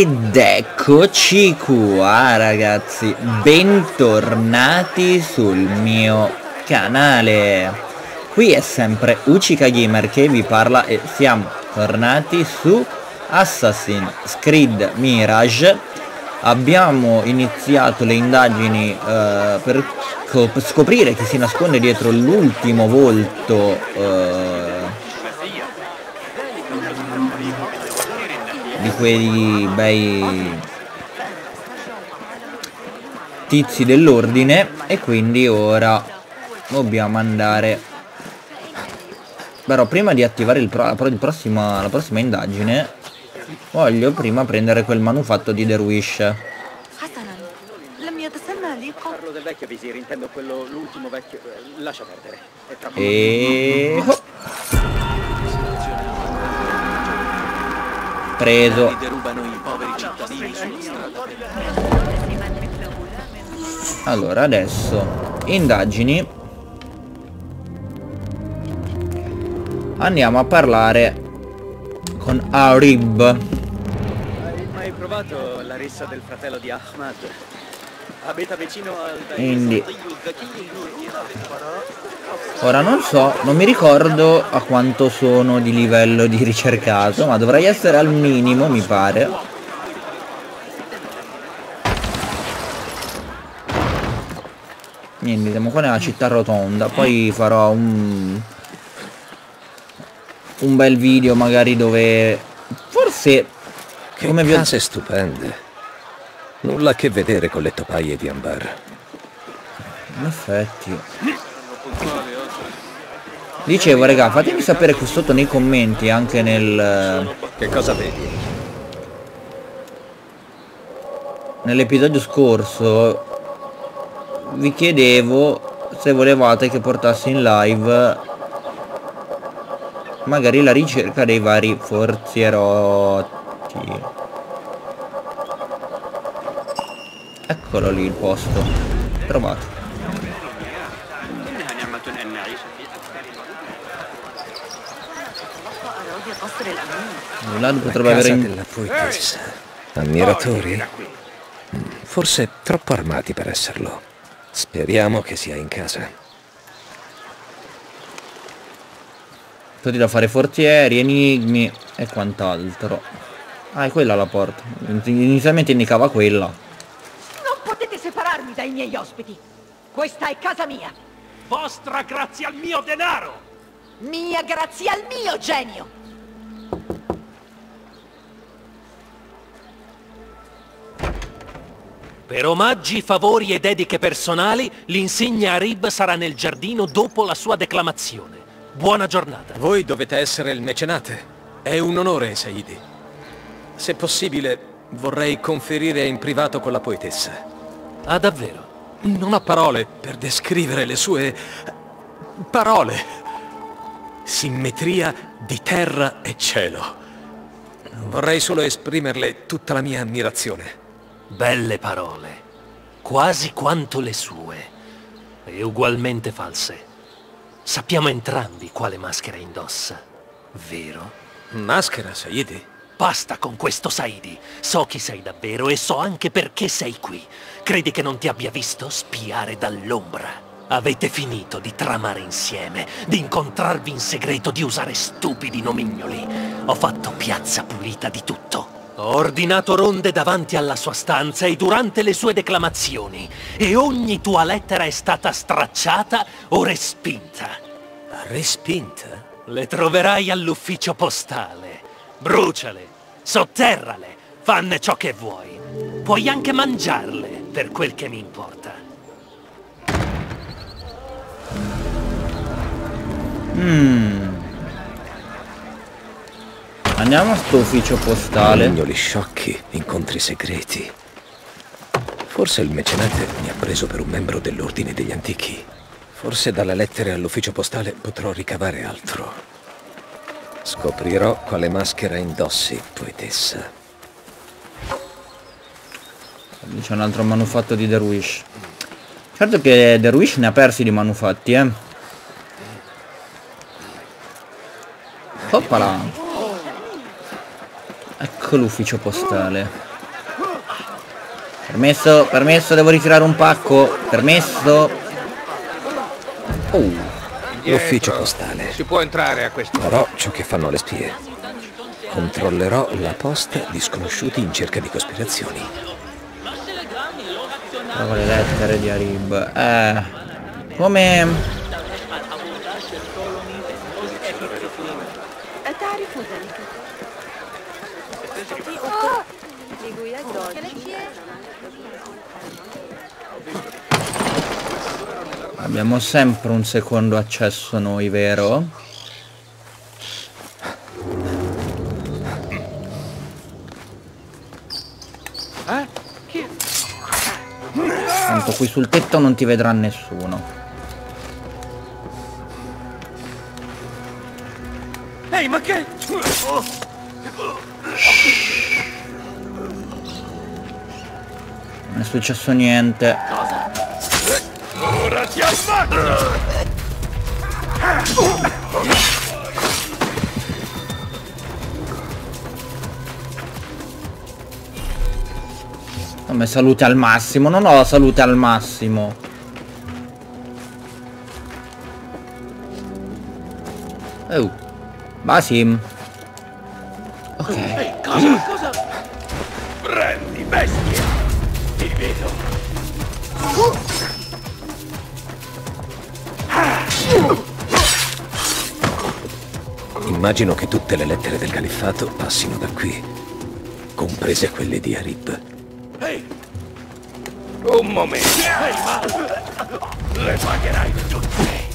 Ed eccoci qua ragazzi, bentornati sul mio canale. Qui è sempre Uchika Gamer che vi parla e siamo tornati su Assassin's Creed Mirage. Abbiamo iniziato le indagini uh, per scoprire chi si nasconde dietro l'ultimo volto uh, di quei bei tizi dell'ordine e quindi ora dobbiamo andare però prima di attivare il, pro il prossima, la prossima indagine voglio prima prendere quel manufatto di Derwish Parlo del vecchio visir, intendo quello l'ultimo vecchio. Lascia perdere. E. Oh. Preso. Allora adesso indagini. Andiamo a parlare con Arib. Hai mai provato la rissa del fratello di Ahmad? Abita vicino al quindi ora non so non mi ricordo a quanto sono di livello di ricercato ma dovrei essere al minimo mi pare. Niente siamo qua nella città rotonda poi farò un un bel video magari dove forse che come case vi ho... stupende Nulla a che vedere con le topaie di Ambar. In effetti. Dicevo, raga, fatemi sapere qui sotto nei commenti, anche nel... Che cosa vedi? Nell'episodio scorso vi chiedevo se volevate che portassi in live magari la ricerca dei vari forzierotti. Eccolo lì il posto. Trovato. Vlad potrebbe avere della poetessa. Ammiratori? Mm, forse troppo armati per esserlo. Speriamo che sia in casa. Tutti da fare fortieri, enigmi e quant'altro. Ah, è quella la porta. Inizialmente indicava quella dai miei ospiti. Questa è casa mia. Vostra grazie al mio denaro. Mia grazie al mio genio. Per omaggi, favori e dediche personali, l'insegna Arib sarà nel giardino dopo la sua declamazione. Buona giornata. Voi dovete essere il mecenate. È un onore, Saidi. Se possibile, vorrei conferire in privato con la poetessa. Ah, davvero? Non ho parole per descrivere le sue... parole. Simmetria di terra e cielo. Vorrei solo esprimerle tutta la mia ammirazione. Belle parole. Quasi quanto le sue. E ugualmente false. Sappiamo entrambi quale maschera indossa. Vero? Maschera, Saidi? Basta con questo, Saidi. So chi sei davvero e so anche perché sei qui. Credi che non ti abbia visto spiare dall'ombra? Avete finito di tramare insieme, di incontrarvi in segreto, di usare stupidi nomignoli. Ho fatto piazza pulita di tutto. Ho ordinato ronde davanti alla sua stanza e durante le sue declamazioni. E ogni tua lettera è stata stracciata o respinta. Respinta? Le troverai all'ufficio postale. Bruciale, sotterrale, fanne ciò che vuoi. Puoi anche mangiarle, per quel che mi importa. Mm. Andiamo a sto ufficio postale. Mignoli sciocchi, incontri segreti. Forse il mecenate mi ha preso per un membro dell'Ordine degli Antichi. Forse dalle lettere all'ufficio postale potrò ricavare altro. Scoprirò quale maschera indossi, poetessa. C'è un altro manufatto di Derwish. Certo che Derwish ne ha persi di manufatti, eh. Oppala. Ecco l'ufficio postale. Permesso, permesso, devo ritirare un pacco. Permesso. Oh, l'ufficio postale. Si può entrare a questo. Farò ciò che fanno le spie. Controllerò la posta di sconosciuti in cerca di cospirazioni. Trovo le lettere di Arib. Eh. Come. Abbiamo sempre un secondo accesso noi, vero? Tanto qui sul tetto non ti vedrà nessuno. Ehi, ma che... Non è successo niente. Ora ti ammazzo! Come salute al massimo? Non ho la salute al massimo. Oh. Basim. Ok. Immagino che tutte le lettere del califfato passino da qui, comprese quelle di Arib. Ehi! Un momento! Ehi, ma... Le pagherai tutte!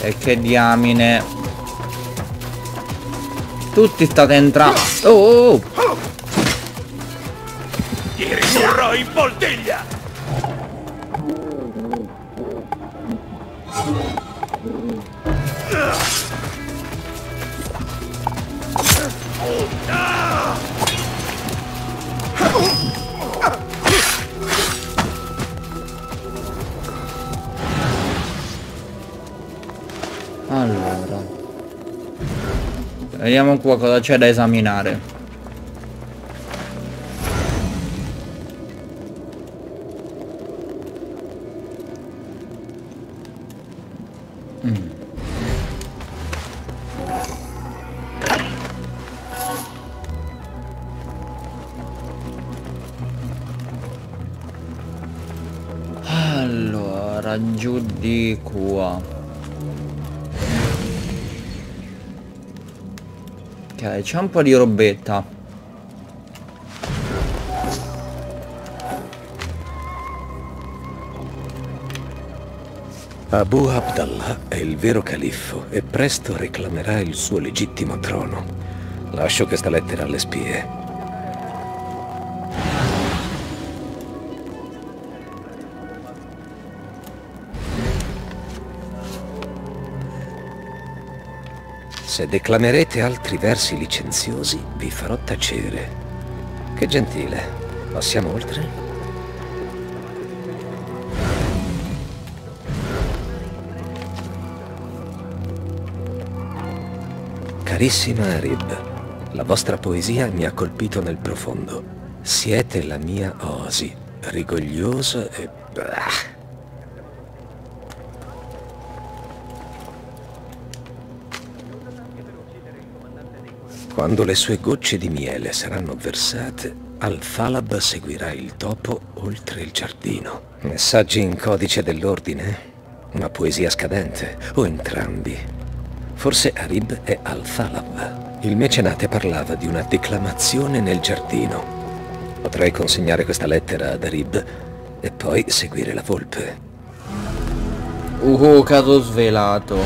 E che diamine. Tutti state entrando. Oh, oh, oh. Ti ridurrò in poltiglia! Allora. Vediamo qua cosa c'è da esaminare. Allora, giù di qua. Ok, c'è un po' di robetta. Abu Abdallah è il vero califfo e presto reclamerà il suo legittimo trono. Lascio questa lettera alle spie. Se declamerete altri versi licenziosi, vi farò tacere. Che gentile. Passiamo oltre? Carissima Arib, la vostra poesia mi ha colpito nel profondo. Siete la mia oasi, rigogliosa e... Bah. Quando le sue gocce di miele saranno versate, Al-Falab seguirà il topo oltre il giardino. Messaggi in codice dell'ordine? Una poesia scadente? O entrambi? Forse Arib è Al-Falab. Il mecenate parlava di una declamazione nel giardino. Potrei consegnare questa lettera ad Arib e poi seguire la volpe. Uh, caso svelato.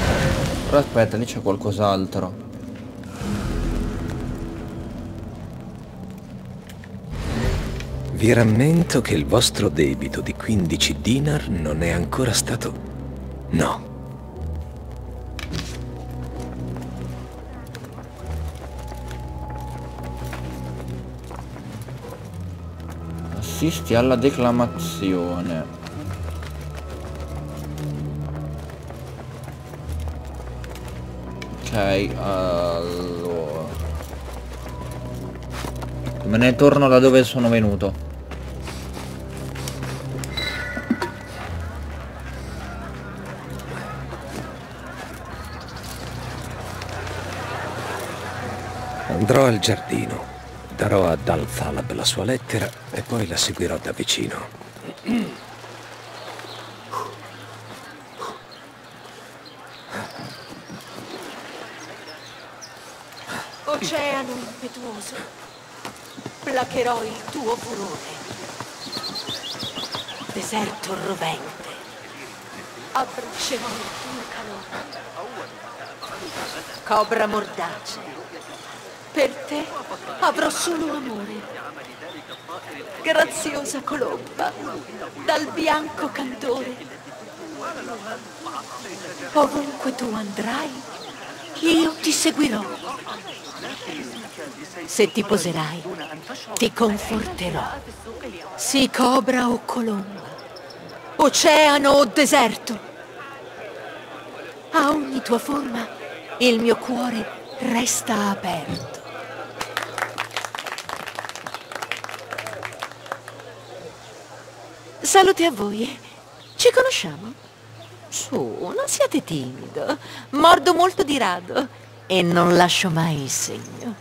Però aspetta, lì c'è qualcos'altro. Vi rammento che il vostro debito di 15 dinar non è ancora stato... No. Assisti alla declamazione. Ok, allora. Me ne torno da dove sono venuto. Andrò al giardino, darò ad Al-Thalab la sua lettera e poi la seguirò da vicino. Oceano impetuoso, placherò il tuo furore. Deserto rovente, abbraccerò il tuo calore. Cobra mordace, per te avrò solo amore. Graziosa colomba, dal bianco candore. Ovunque tu andrai, io ti seguirò. Se ti poserai, ti conforterò. Sii cobra o colomba, oceano o deserto. A ogni tua forma, il mio cuore resta aperto. Salute a voi. Ci conosciamo? Su, non siate timido. Mordo molto di rado e non lascio mai il segno.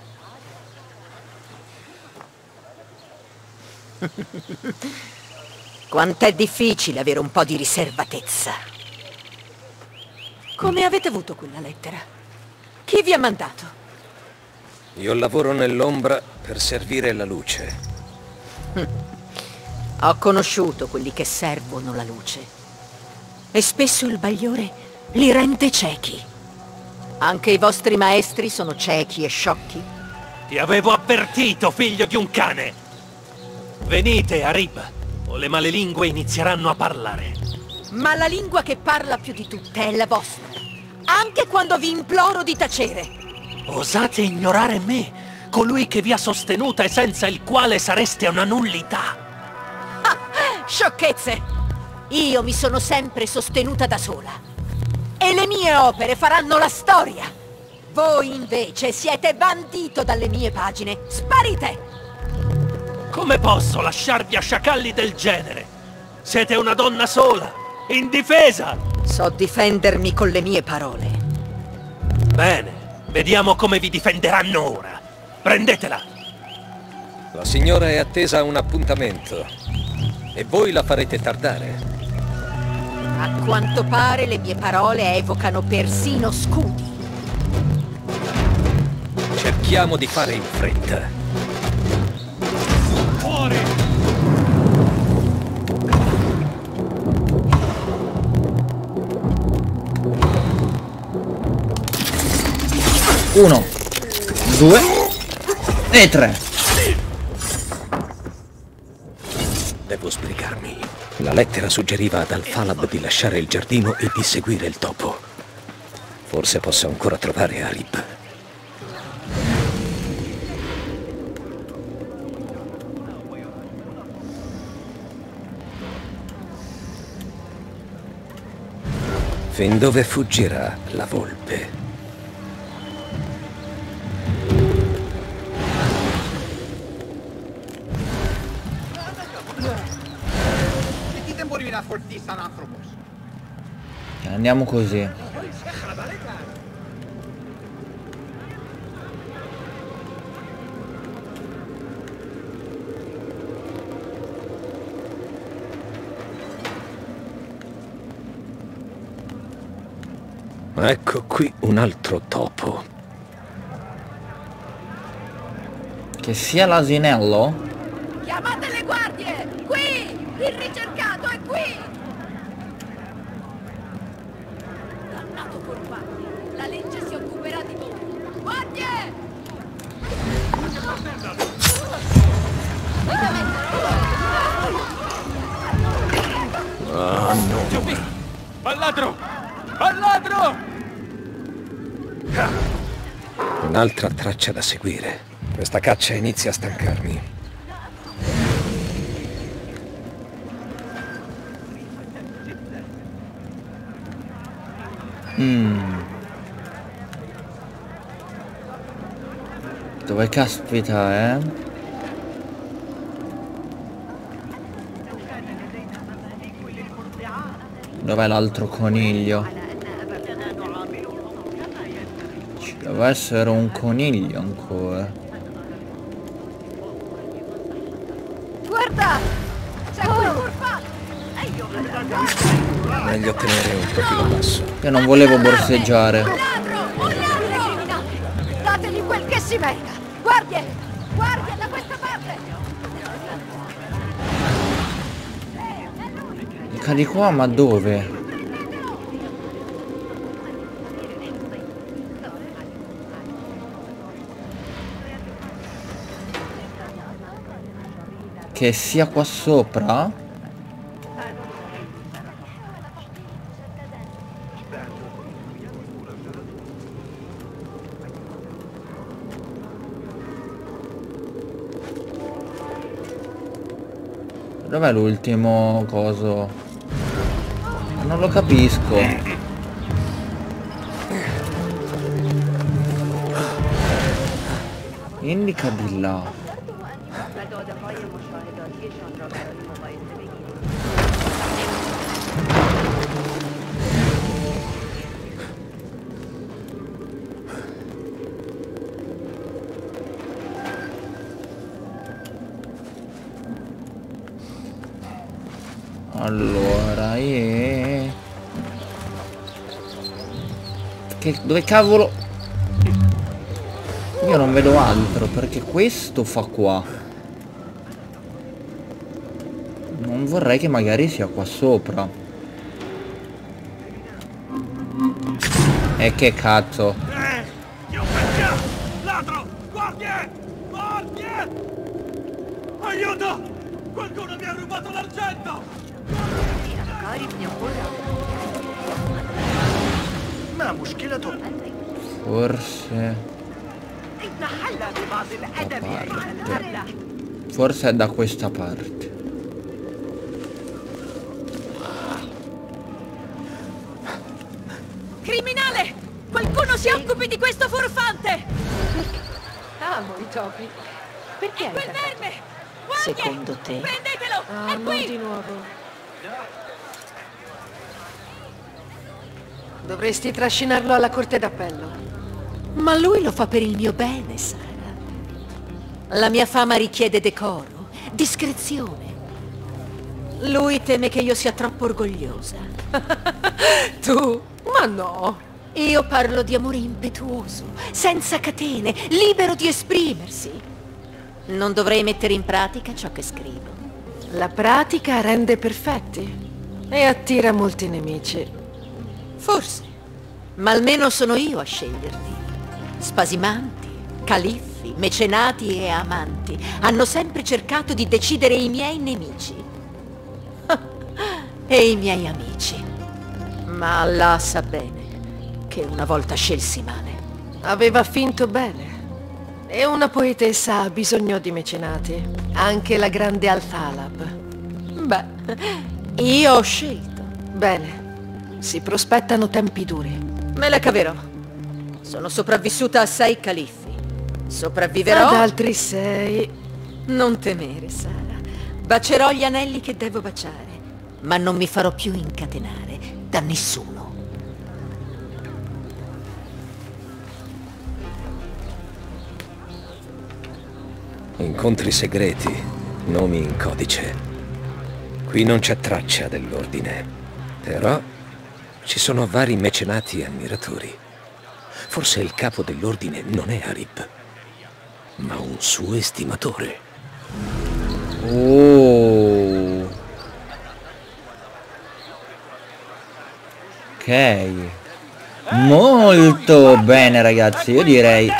Quant'è difficile avere un po' di riservatezza. Come avete avuto quella lettera? Chi vi ha mandato? Io lavoro nell'ombra per servire la luce. Ho conosciuto quelli che servono la luce. E spesso il bagliore li rende ciechi. Anche i vostri maestri sono ciechi e sciocchi. Ti avevo avvertito, figlio di un cane! Venite, Arib, o le malelingue inizieranno a parlare. Ma la lingua che parla più di tutte è la vostra. Anche quando vi imploro di tacere. Osate ignorare me, colui che vi ha sostenuta e senza il quale sareste una nullità. Sciocchezze! Io mi sono sempre sostenuta da sola. E le mie opere faranno la storia. Voi invece siete bandito dalle mie pagine. Sparite! Come posso lasciarvi a sciacalli del genere? Siete una donna sola, indifesa! So difendermi con le mie parole. Bene, vediamo come vi difenderanno ora. Prendetela! La signora è attesa a un appuntamento. E voi la farete tardare. A quanto pare le mie parole evocano persino scudi. Cerchiamo di fare in fretta. Fuori! Uno, due e tre. Lettera suggeriva ad Al-Falab di lasciare il giardino e di seguire il topo. Forse posso ancora trovare Arib. Fin dove fuggirà la volpe? Andiamo così. Ecco qui un altro topo. Che sia l'asinello? Chiamate le guardie! Qui! Il ricercato è qui! Mannone! Al ladro! Al ah. ladro! Un'altra traccia da seguire. Questa caccia inizia a stancarmi. Mm. Dove caspita, eh? Dov'è l'altro coniglio? Ci deve essere un coniglio ancora. Guarda! C'è un furfante! Meglio tenere un profilo basso. Io non volevo borseggiare. Un ladro! Un ladro! Dategli quel che si merita! Guardie! Guardie Di qua, ma dove? Che sia qua sopra? Dov'è l'ultimo coso? Non lo capisco. Indica di là. Allora, e... Che, dove cavolo? Io non vedo altro, perché questo fa qua. Non vorrei che magari sia qua sopra. E che cazzo? Ladro! Guardie! Guardie! Aiuto! Qualcuno mi ha rubato l'argento! Forse Forse è da questa parte Criminale! Qualcuno si occupi di questo furfante! Amo i topi Perché? È quel verme! Guardie! Secondo te? Prendetelo! Ah, è qui! di nuovo Dovresti trascinarlo alla corte d'appello. Ma lui lo fa per il mio bene, Sara. La mia fama richiede decoro, discrezione. Lui teme che io sia troppo orgogliosa. Tu? Ma no. Io parlo di amore impetuoso, senza catene, libero di esprimersi. Non dovrei mettere in pratica ciò che scrivo. La pratica rende perfetti. E attira molti nemici. Forse. Ma almeno sono io a sceglierli. Spasimanti, califfi, mecenati e amanti hanno sempre cercato di decidere i miei nemici. e i miei amici. Ma Allah sa bene che una volta scelsi male. Aveva finto bene. E una poetessa ha bisogno di mecenati. Anche la grande Al-Thalab. Beh, Io ho scelto. bene. Si prospettano tempi duri. Me la caverò. Sono sopravvissuta a sei califfi. Sopravviverò... Ad altri sei. Non temere, Sara. Bacerò gli anelli che devo baciare, ma non mi farò più incatenare da nessuno. Incontri segreti, nomi in codice. Qui non c'è traccia dell'ordine. Però ci sono vari mecenati e ammiratori. Forse il capo dell'ordine non è Arib, ma un suo estimatore. Oh. Ok. Molto bene ragazzi, io direi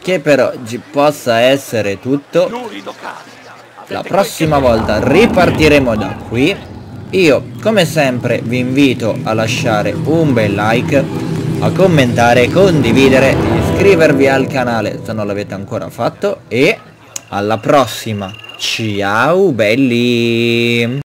che per oggi possa essere tutto. La prossima volta ripartiremo da qui. Io, come sempre, vi invito a lasciare un bel like, a commentare, condividere, iscrivervi al canale se non l'avete ancora fatto e alla prossima. Ciao belli!